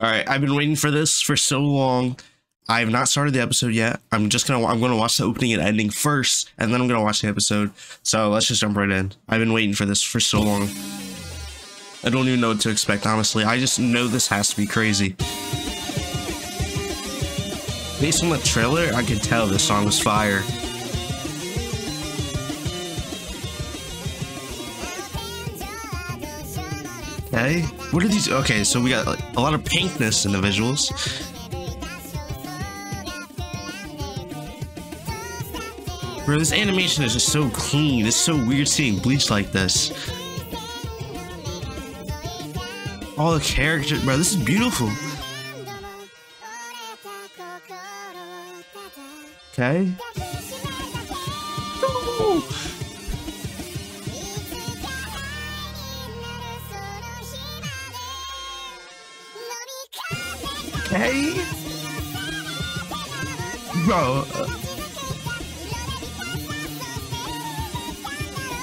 All right, I've been waiting for this for so long. I have not started the episode yet. I'm just gonna I'm gonna watch the opening and ending first, and then I'm gonna watch the episode. So let's just jump right in. I've been waiting for this for so long. I don't even know what to expect, honestly. I just know this has to be crazy. Based on the trailer, I could tell this song was fire. Okay, what are these? Okay, so we got like, a lot of pinkness in the visuals. Bro, this animation is just so clean. It's so weird seeing Bleach like this. All the characters, bro, this is beautiful. Okay. Okay. Bro. Uh,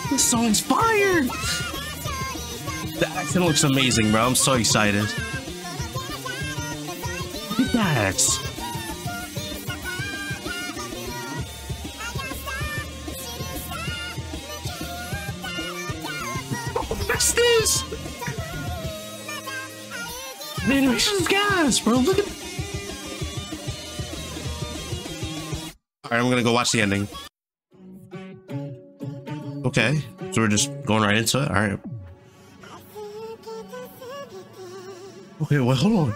this song's fire. The accent looks amazing, bro. I'm so excited. Look at that. What's this? The animation's gas, bro. Look at. All right, I'm gonna go watch the ending. Okay, so we're just going right into it. All right. Okay, well, hold on.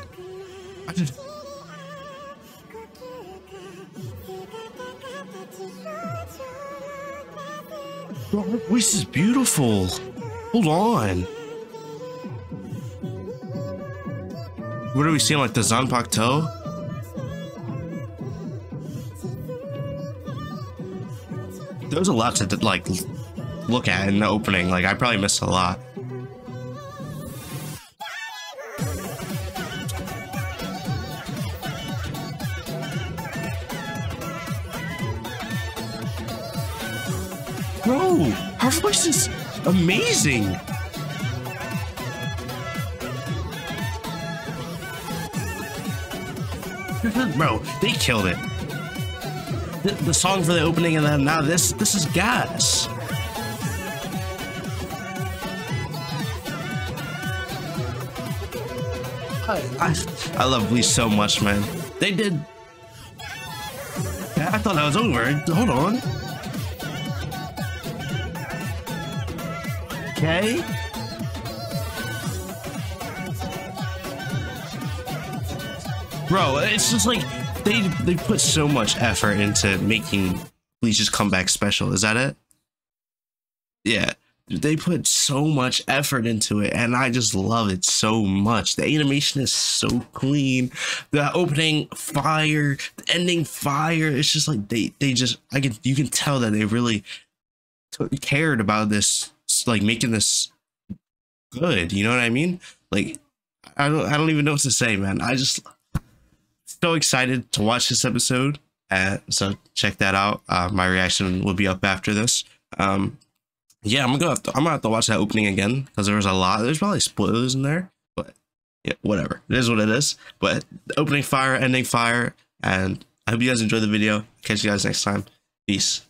I did. Bro, her voice is beautiful. Hold on. What are we seeing? Like the Zanpakuto? There was a lot to like look at in the opening. Like I probably missed a lot. Bro, her voice is amazing. Bro, they killed it. The, the, song for the opening and then now this, this is gas. I, I, I love Bleach so much, man. They did. I thought that was over. Hold on. Okay. Bro, it's just like they they put so much effort into making Bleach's comeback special. Is that it? Yeah. They put so much effort into it, and I just love it so much. The animation is so clean. The opening fire, the ending fire. It's just like they they just I can you can tell that they really cared about this, like making this good. You know what I mean? Like I don't I don't even know what to say, man. I just so excited to watch this episode. Uh, so check that out. Uh, my reaction will be up after this. Um, yeah, I'm gonna have to, I'm gonna have to watch that opening again because there was a lot. There's probably spoilers in there, but yeah, whatever. It is what it is. But opening fire, ending fire, and I hope you guys enjoyed the video. Catch you guys next time. Peace.